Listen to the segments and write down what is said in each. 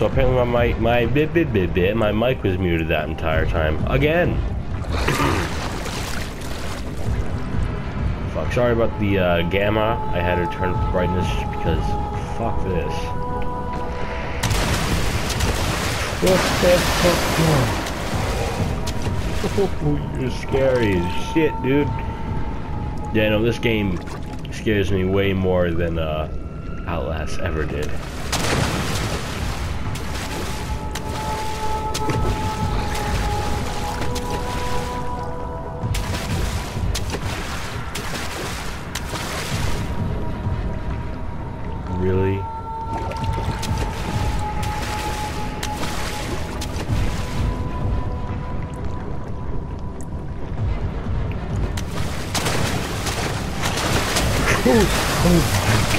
So apparently my mic, my bit bit bit bit, my mic was muted that entire time again. fuck. Sorry about the uh, gamma. I had to turn the brightness because. Fuck this. What the fuck? Oh, you're scary as shit, dude. Yeah, no, this game scares me way more than uh, Outlast ever did.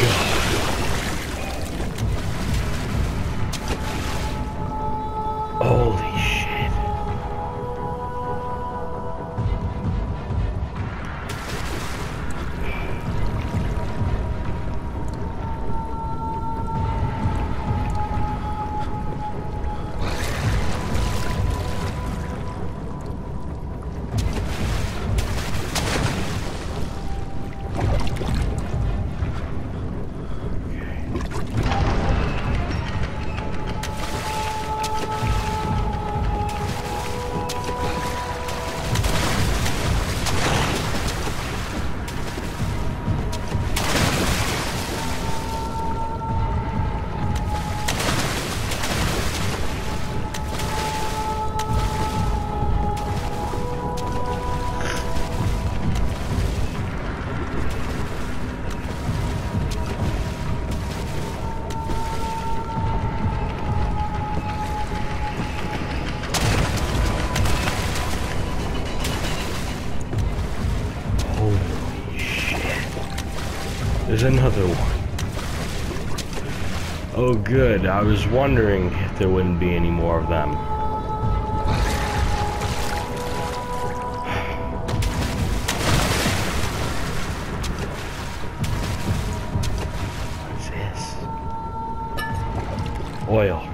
Holy another one. Oh good, I was wondering if there wouldn't be any more of them. What's this? Oil.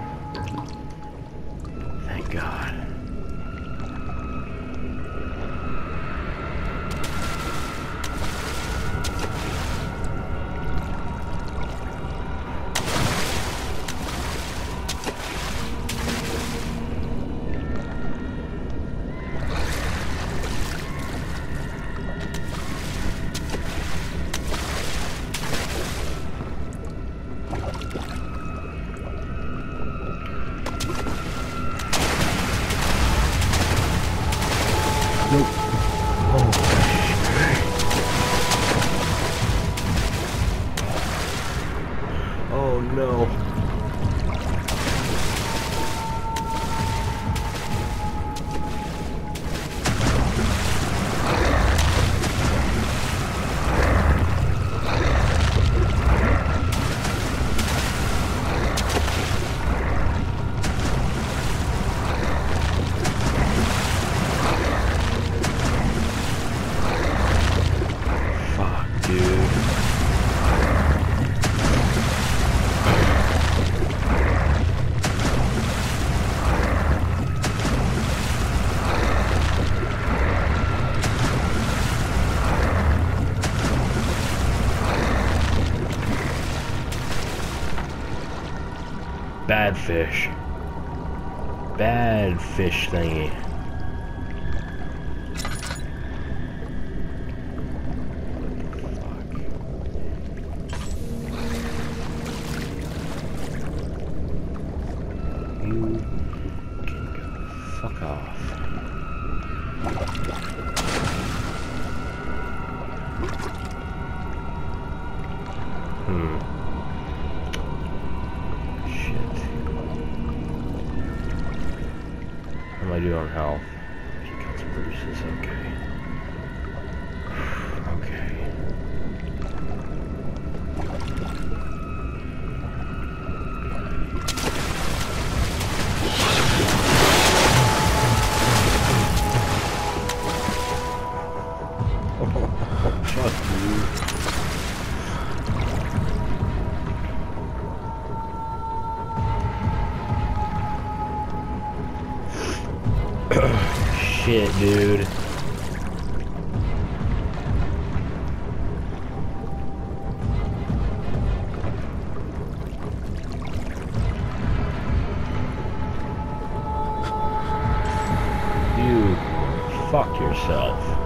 Fish. Bad fish thingy. Shit, dude. Fucked yourself.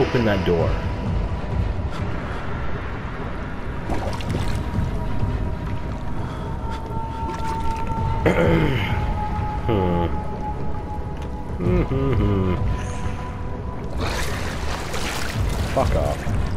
Open that door? hmm. Hmm. Fuck off.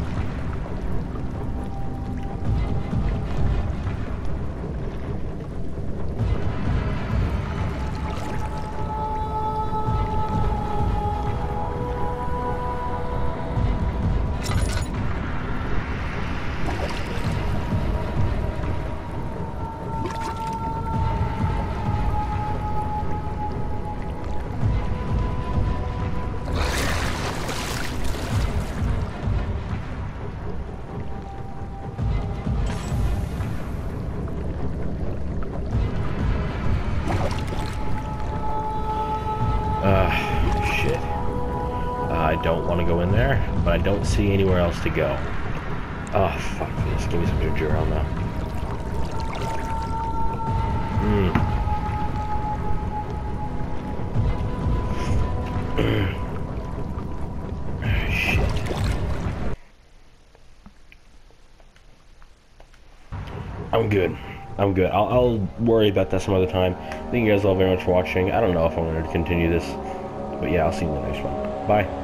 Don't see anywhere else to go. Oh, fuck this. Give me some ginger ale now. Hmm. shit. I'm good. I'm good. I'll, I'll worry about that some other time. Thank you guys all very much for watching. I don't know if I'm going to continue this, but yeah, I'll see you in the next one. Bye.